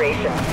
system